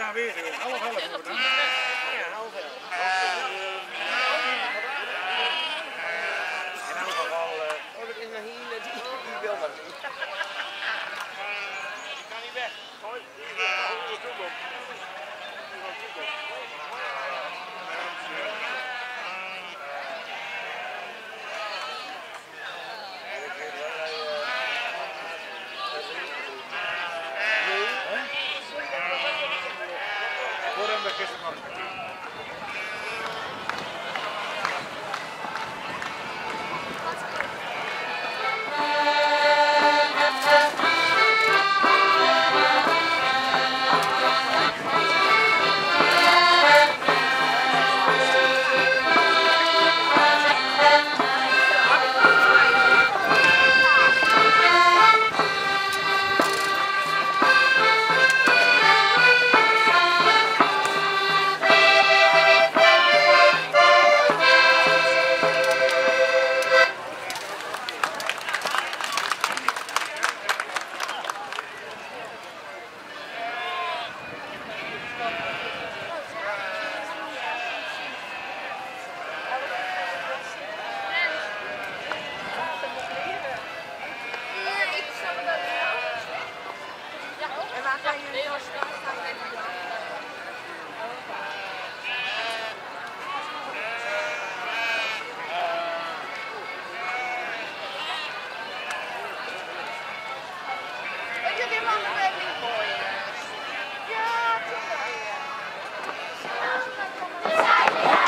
half elf worden. Ja, half elf. In elk geval, eh, Oh, dat is nog hier, die, die wil nog niet. ik kan niet weg. Hoi, hem de gisternacht.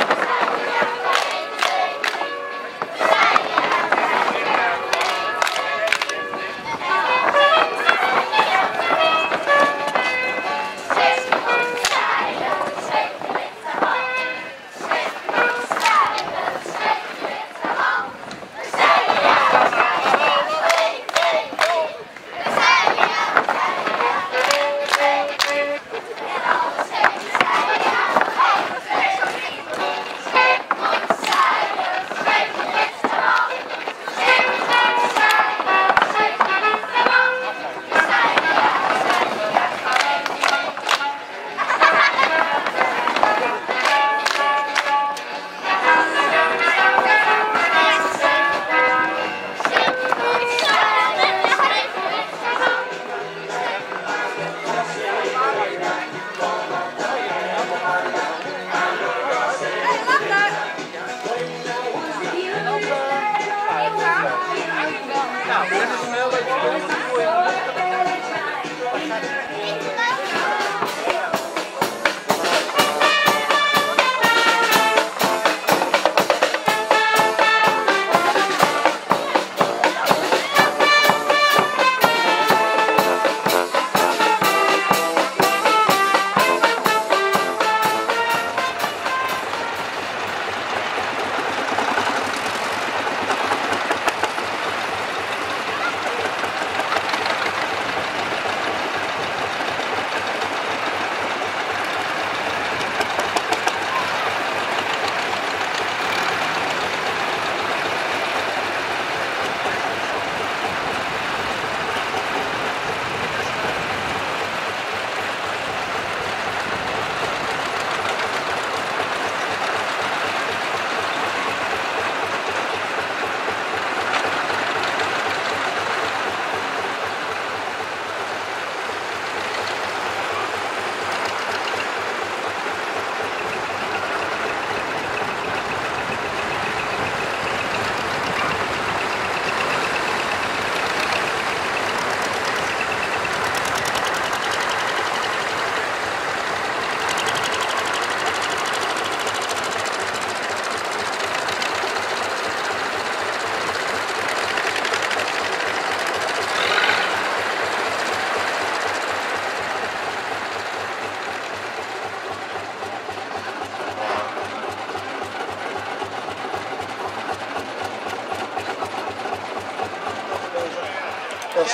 Nou,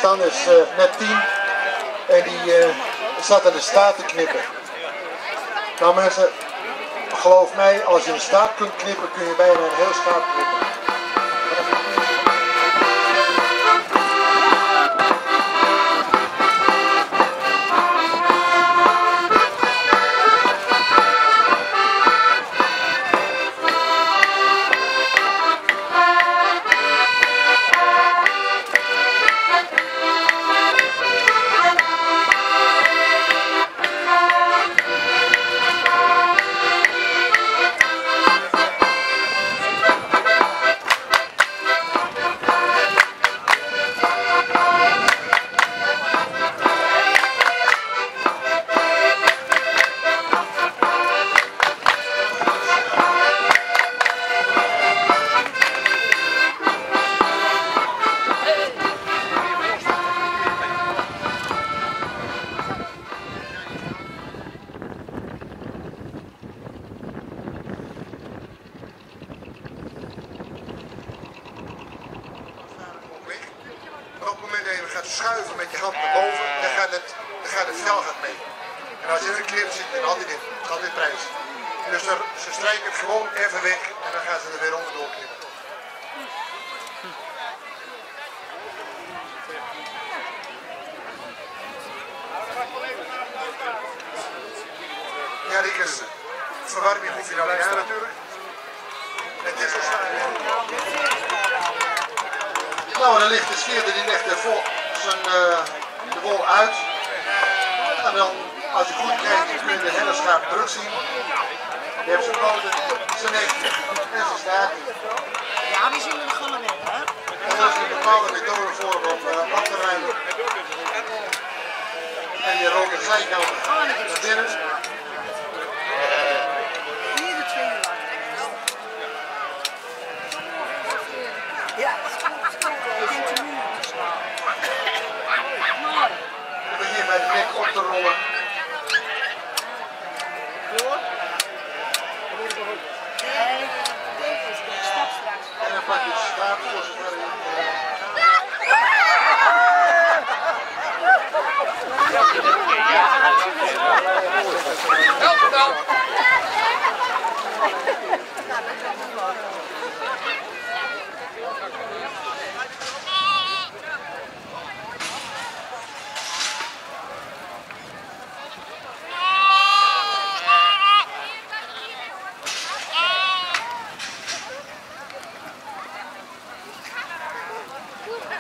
En Stan is eh, net tien en die eh, zat in de staat te knippen. Nou mensen, geloof mij, als je een staart kunt knippen, kun je bijna een heel staart knippen. Gaat schuiven met je hand naar boven, dan gaat het, dan gaat het vel gaat mee. En als je in een clip zit, dan altijd in, altijd prijs. Dus ze strijken gewoon even weg en dan gaan ze er weer onderdoor knippen. Ja, die is verwarming hoef je nou niet aan natuurlijk. Het is zo saai. Nou, dan ligt de sfeer die legt er vol zijn uh, de wol uit. En dan, als je goed kijkt, kun je de hele schaap terug zien. Je hebt zijn poten, zijn nek en zijn staart. Ja, die zien we gewoon net, hè? En dat is een bepaalde methode voor om uh, af te ruimen. En je rolt de zijkant naar binnen.